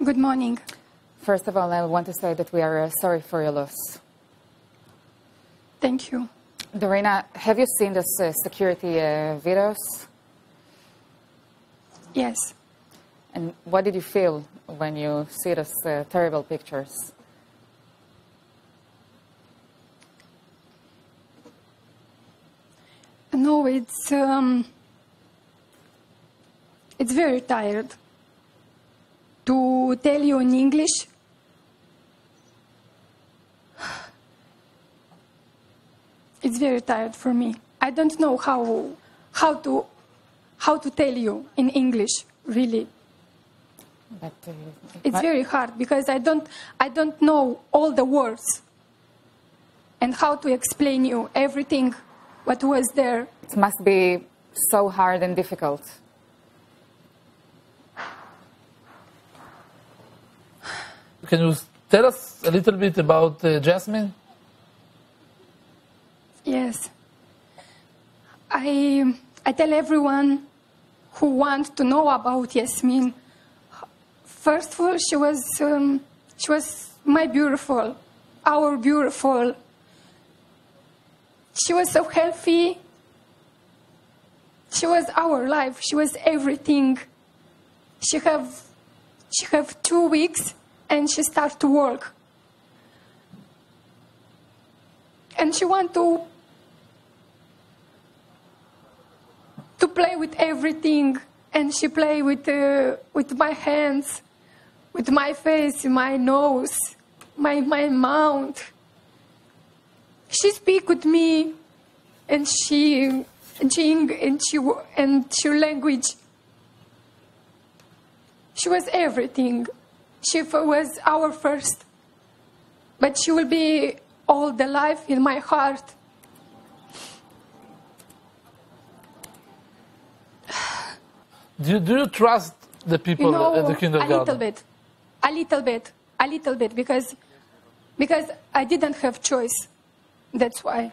Good morning. First of all, I want to say that we are uh, sorry for your loss. Thank you. Dorina, have you seen those uh, security uh, videos? Yes. And what did you feel when you see those uh, terrible pictures? No, it's um, it's very tired. To tell you in English, it's very tired for me. I don't know how how to how to tell you in English really. But, uh, It's very hard because I don't I don't know all the words and how to explain you everything what was there. it must be so hard and difficult. Can you tell us a little bit about uh, Jasmine? Yes. I I tell everyone who wants to know about Yasmin. First of all, she was um, she was my beautiful, our beautiful. She was so healthy. She was our life. She was everything. She have she have two weeks and she start to work. And she want to to play with everything. And she play with uh, with my hands with my face my nose my my mouth. She speak with me and she and she and she and she language. She was everything she was our first but she will be all the life in my heart Do you, do you trust the people you know, at the kindergarten? a little bit, a little bit, a little bit, because because I didn't have choice. That's why.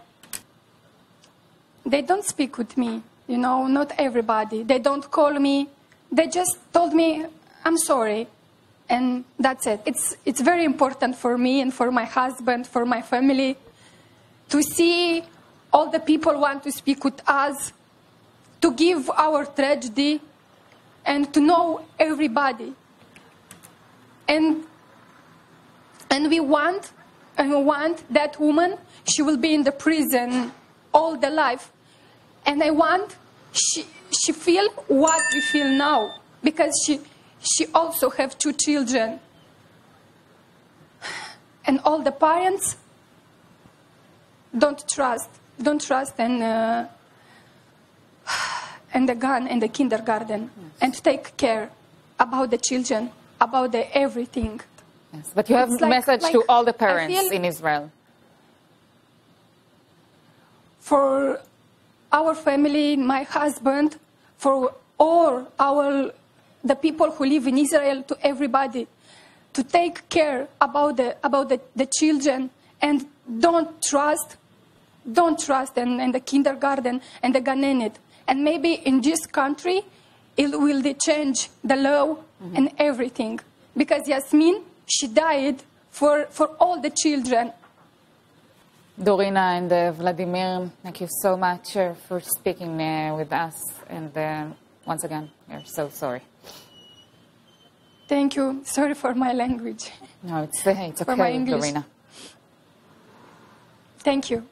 They don't speak with me, you know, not everybody. They don't call me. They just told me, I'm sorry. And that's it. It's, it's very important for me and for my husband, for my family, to see all the people want to speak with us, to give our tragedy, and to know everybody. And and we want and we want that woman she will be in the prison all the life and i want she she feel what we feel now because she she also have two children and all the parents don't trust don't trust and uh, and the gan and the kindergarten and take care about the children about the everything Yes. But you have It's a like- message to all the parents in Israel. for our family, my husband, for all our the people who live in Israel, to everybody, to take care about the about the, the children and don't trust, don't trust in, in the kindergarten and the Ganenet. And maybe in this country, it will change the law and everything. Because Yasmin, she died for, for all the children. Dorina and uh, Vladimir, thank you so much uh, for speaking uh, with us. And uh, once again, we're so sorry. Thank you. Sorry for my language. No, it's, it's okay. Dorina. Thank you.